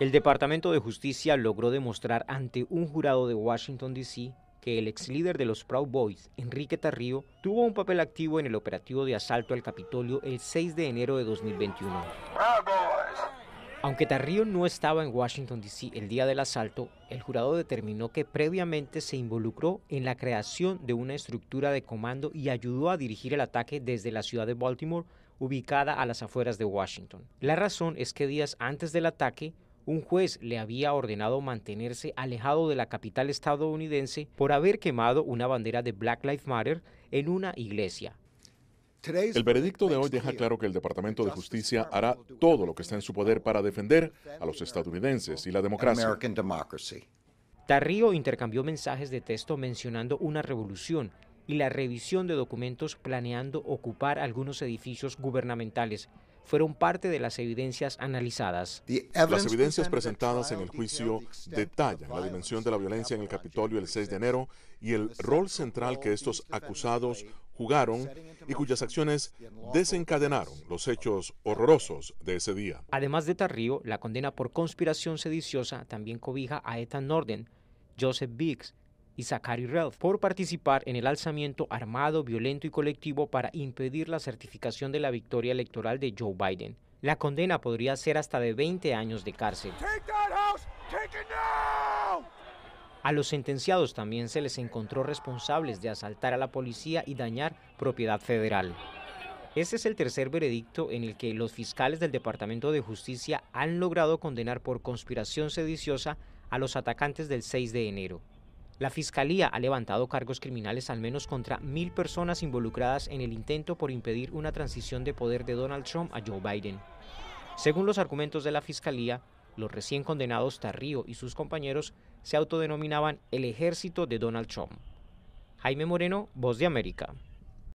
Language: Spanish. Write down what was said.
El Departamento de Justicia logró demostrar ante un jurado de Washington, D.C., que el ex líder de los Proud Boys, Enrique Tarrío, tuvo un papel activo en el operativo de asalto al Capitolio el 6 de enero de 2021. Aunque Tarrío no estaba en Washington, D.C. el día del asalto, el jurado determinó que previamente se involucró en la creación de una estructura de comando y ayudó a dirigir el ataque desde la ciudad de Baltimore, ubicada a las afueras de Washington. La razón es que días antes del ataque, un juez le había ordenado mantenerse alejado de la capital estadounidense por haber quemado una bandera de Black Lives Matter en una iglesia. El veredicto de hoy deja claro que el Departamento de Justicia hará todo lo que está en su poder para defender a los estadounidenses y la democracia. Tarrío intercambió mensajes de texto mencionando una revolución y la revisión de documentos planeando ocupar algunos edificios gubernamentales fueron parte de las evidencias analizadas. Las evidencias presentadas en el juicio detallan la dimensión de la violencia en el Capitolio el 6 de enero y el rol central que estos acusados jugaron y cuyas acciones desencadenaron los hechos horrorosos de ese día. Además de Tarrío, la condena por conspiración sediciosa también cobija a Ethan Norden, Joseph Biggs, y Zachary Relf por participar en el alzamiento armado, violento y colectivo para impedir la certificación de la victoria electoral de Joe Biden. La condena podría ser hasta de 20 años de cárcel. A los sentenciados también se les encontró responsables de asaltar a la policía y dañar propiedad federal. Este es el tercer veredicto en el que los fiscales del Departamento de Justicia han logrado condenar por conspiración sediciosa a los atacantes del 6 de enero. La Fiscalía ha levantado cargos criminales al menos contra mil personas involucradas en el intento por impedir una transición de poder de Donald Trump a Joe Biden. Según los argumentos de la Fiscalía, los recién condenados Tarrío y sus compañeros se autodenominaban el ejército de Donald Trump. Jaime Moreno, Voz de América.